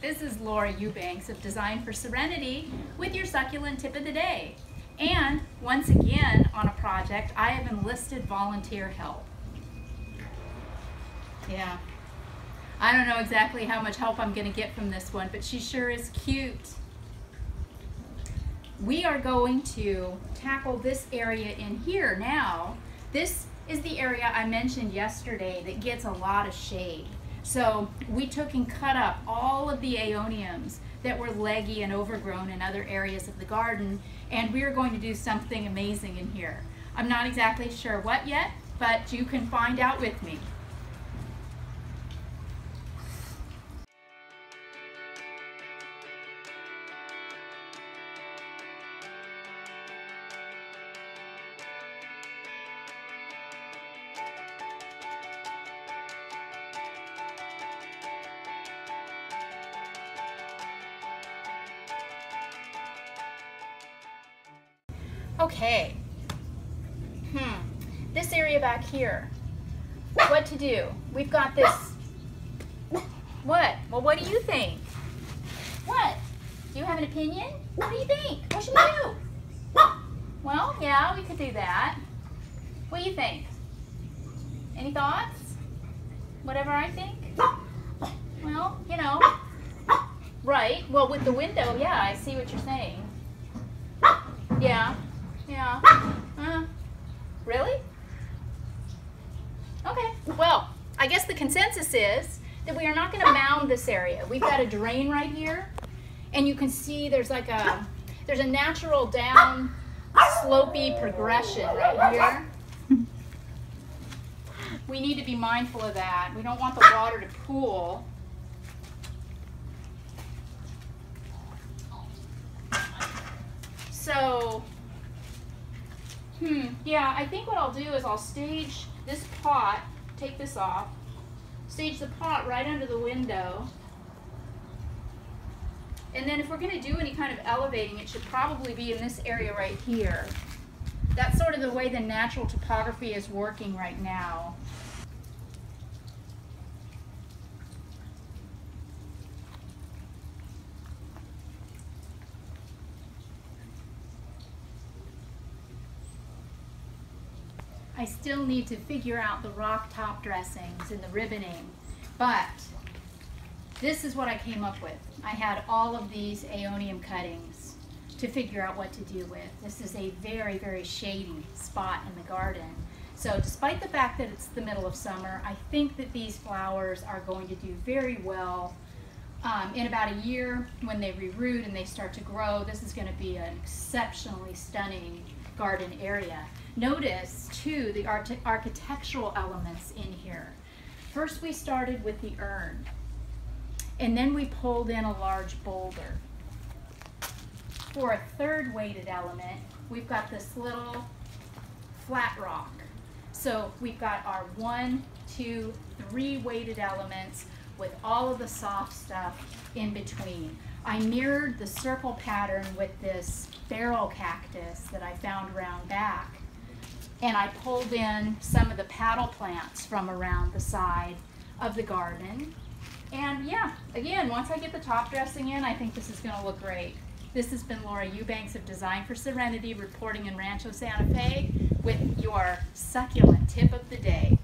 this is Laura Eubanks of Design for Serenity with your succulent tip of the day. And once again on a project, I have enlisted volunteer help. Yeah. I don't know exactly how much help I'm going to get from this one, but she sure is cute. We are going to tackle this area in here now. This is the area I mentioned yesterday that gets a lot of shade. So we took and cut up all of the aeoniums that were leggy and overgrown in other areas of the garden, and we are going to do something amazing in here. I'm not exactly sure what yet, but you can find out with me. Okay. Hmm. This area back here. What to do? We've got this. What? Well, what do you think? What? Do you have an opinion? What do you think? What should we do? Well, yeah, we could do that. What do you think? Any thoughts? Whatever I think? Well, you know. Right. Well, with the window, yeah, I see what you're saying. Yeah. Yeah. Uh, really? Okay. Well, I guess the consensus is that we are not going to mound this area. We've got a drain right here, and you can see there's like a there's a natural down slopey progression right here. We need to be mindful of that. We don't want the water to pool. So Hmm, yeah, I think what I'll do is I'll stage this pot, take this off, stage the pot right under the window. And then if we're going to do any kind of elevating, it should probably be in this area right here. That's sort of the way the natural topography is working right now. I still need to figure out the rock top dressings and the ribboning, but this is what I came up with. I had all of these aeonium cuttings to figure out what to do with. This is a very, very shady spot in the garden. So despite the fact that it's the middle of summer, I think that these flowers are going to do very well um, in about a year when they reroot and they start to grow. This is going to be an exceptionally stunning garden area. Notice, too, the architectural elements in here. First, we started with the urn, and then we pulled in a large boulder. For a third weighted element, we've got this little flat rock. So we've got our one, two, three weighted elements with all of the soft stuff in between. I mirrored the circle pattern with this barrel cactus that I found around back and I pulled in some of the paddle plants from around the side of the garden. And yeah, again, once I get the top dressing in, I think this is gonna look great. This has been Laura Eubanks of Design for Serenity reporting in Rancho Santa Fe with your succulent tip of the day.